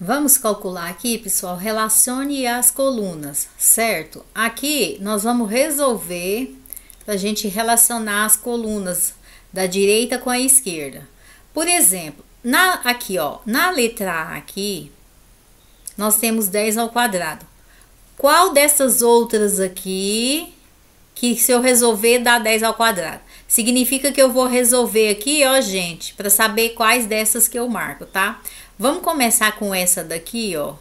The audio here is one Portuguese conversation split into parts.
Vamos calcular aqui, pessoal, relacione as colunas, certo? Aqui nós vamos resolver a gente relacionar as colunas da direita com a esquerda. Por exemplo, na, aqui, ó, na letra A aqui, nós temos 10 ao quadrado. Qual dessas outras aqui, que se eu resolver dá 10 ao quadrado? Significa que eu vou resolver aqui, ó, gente, para saber quais dessas que eu marco, tá? Vamos começar com essa daqui, ó.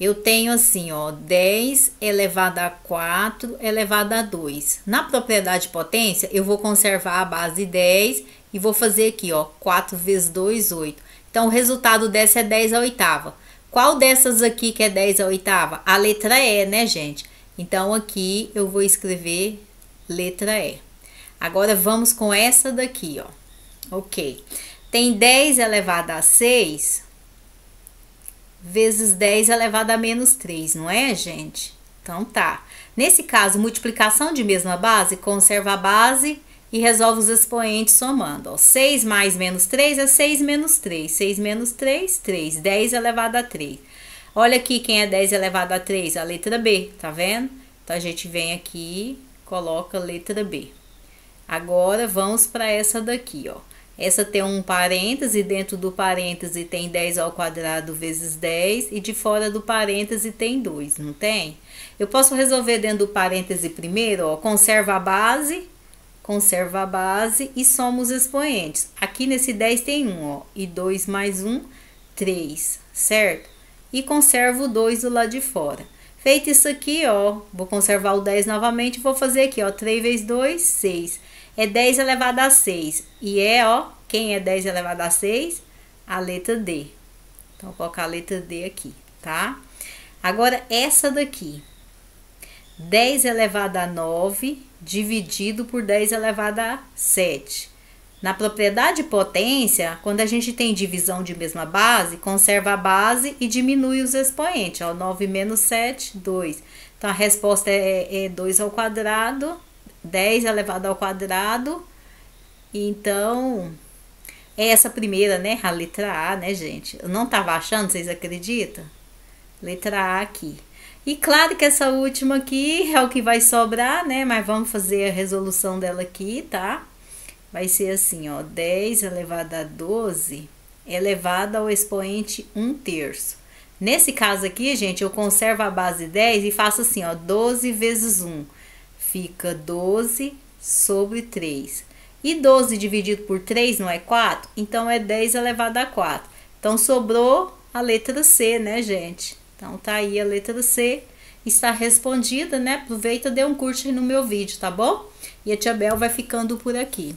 Eu tenho assim, ó, 10 elevado a 4 elevado a 2. Na propriedade potência, eu vou conservar a base 10 e vou fazer aqui, ó, 4 vezes 2, 8. Então, o resultado dessa é 10 a oitava. Qual dessas aqui que é 10 a oitava? A letra E, né, gente? Então, aqui eu vou escrever letra E. Agora, vamos com essa daqui, ó. Ok. Tem 10 elevado a 6 vezes 10 elevado a menos 3, não é, gente? Então tá. Nesse caso, multiplicação de mesma base, conserva a base e resolve os expoentes somando. Ó. 6 mais menos 3 é 6 menos 3. 6 menos 3, 3. 10 elevado a 3. Olha aqui quem é 10 elevado a 3, a letra B, tá vendo? Então, a gente vem aqui, coloca a letra B. Agora, vamos para essa daqui, ó. Essa tem um parêntese, dentro do parêntese tem 10 ao quadrado vezes 10 e de fora do parêntese tem 2, não tem? Eu posso resolver dentro do parêntese primeiro, ó, conserva a base, conserva a base e soma os expoentes. Aqui nesse 10 tem 1, ó, e 2 mais 1, 3, certo? E conservo o 2 do lado de fora. Feito isso aqui, ó, vou conservar o 10 novamente, vou fazer aqui, ó, 3 vezes 2, 6 é 10 elevado a 6. E é, ó, quem é 10 elevado a 6? A letra D. Então, vou colocar a letra D aqui, tá? Agora, essa daqui. 10 elevado a 9 dividido por 10 elevado a 7. Na propriedade potência, quando a gente tem divisão de mesma base, conserva a base e diminui os expoentes. Ó, 9 menos 7, 2. Então, a resposta é, é 2 ao quadrado 10 elevado ao quadrado. Então, é essa primeira, né? A letra A, né, gente? Eu não tava achando, vocês acreditam? Letra A aqui. E claro que essa última aqui é o que vai sobrar, né? Mas vamos fazer a resolução dela aqui, tá? Vai ser assim, ó. 10 elevado a 12 elevado ao expoente 1 terço. Nesse caso aqui, gente, eu conservo a base 10 e faço assim, ó. 12 vezes 1 fica 12 sobre 3. E 12 dividido por 3 não é 4? Então é 10 elevado a 4. Então sobrou a letra C, né, gente? Então tá aí a letra C. Está respondida, né? Aproveita, dê um curte no meu vídeo, tá bom? E a Tia Bel vai ficando por aqui.